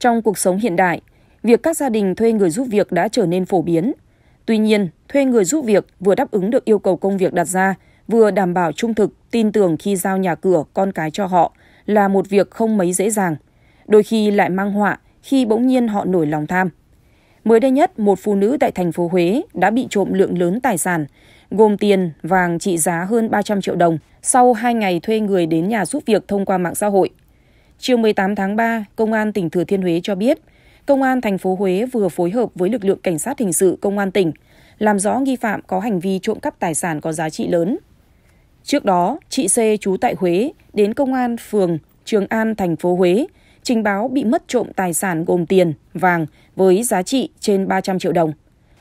Trong cuộc sống hiện đại, việc các gia đình thuê người giúp việc đã trở nên phổ biến. Tuy nhiên, thuê người giúp việc vừa đáp ứng được yêu cầu công việc đặt ra, vừa đảm bảo trung thực, tin tưởng khi giao nhà cửa, con cái cho họ là một việc không mấy dễ dàng. Đôi khi lại mang họa khi bỗng nhiên họ nổi lòng tham. Mới đây nhất, một phụ nữ tại thành phố Huế đã bị trộm lượng lớn tài sản, gồm tiền, vàng trị giá hơn 300 triệu đồng sau 2 ngày thuê người đến nhà giúp việc thông qua mạng xã hội. Chiều 18 tháng 3, Công an tỉnh Thừa Thiên Huế cho biết, Công an thành phố Huế vừa phối hợp với lực lượng cảnh sát hình sự Công an tỉnh làm rõ nghi phạm có hành vi trộm cắp tài sản có giá trị lớn. Trước đó, chị C trú tại Huế đến công an phường Trường An thành phố Huế trình báo bị mất trộm tài sản gồm tiền, vàng với giá trị trên 300 triệu đồng.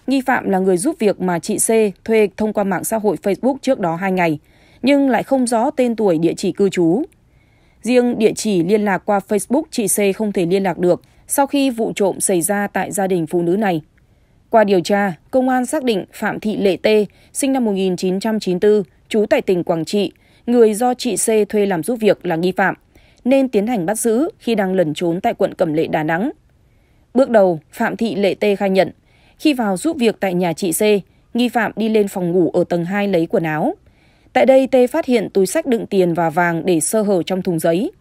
Nghi phạm là người giúp việc mà chị C thuê thông qua mạng xã hội Facebook trước đó 2 ngày, nhưng lại không rõ tên tuổi địa chỉ cư trú. Riêng địa chỉ liên lạc qua Facebook chị C không thể liên lạc được sau khi vụ trộm xảy ra tại gia đình phụ nữ này. Qua điều tra, công an xác định Phạm Thị Lệ Tê, sinh năm 1994, trú tại tỉnh Quảng Trị, người do chị C thuê làm giúp việc là nghi phạm, nên tiến hành bắt giữ khi đang lẩn trốn tại quận Cẩm Lệ Đà Nẵng. Bước đầu, Phạm Thị Lệ Tê khai nhận, khi vào giúp việc tại nhà chị C, nghi phạm đi lên phòng ngủ ở tầng 2 lấy quần áo. Tại đây Tê phát hiện túi sách đựng tiền và vàng để sơ hở trong thùng giấy.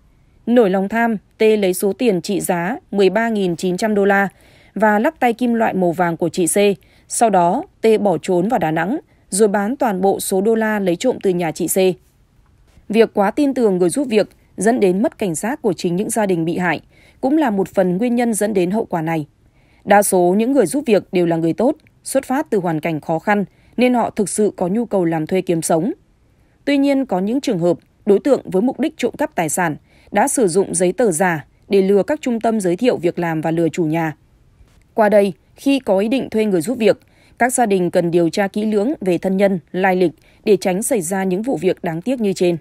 Nổi lòng tham, Tê lấy số tiền trị giá 13.900 đô la và lắc tay kim loại màu vàng của chị C. Sau đó, Tê bỏ trốn vào Đà Nẵng, rồi bán toàn bộ số đô la lấy trộm từ nhà chị C. Việc quá tin tưởng người giúp việc dẫn đến mất cảnh giác của chính những gia đình bị hại cũng là một phần nguyên nhân dẫn đến hậu quả này. Đa số những người giúp việc đều là người tốt, xuất phát từ hoàn cảnh khó khăn nên họ thực sự có nhu cầu làm thuê kiếm sống. Tuy nhiên có những trường hợp đối tượng với mục đích trộm cắp tài sản đã sử dụng giấy tờ giả để lừa các trung tâm giới thiệu việc làm và lừa chủ nhà. Qua đây, khi có ý định thuê người giúp việc, các gia đình cần điều tra kỹ lưỡng về thân nhân, lai lịch để tránh xảy ra những vụ việc đáng tiếc như trên.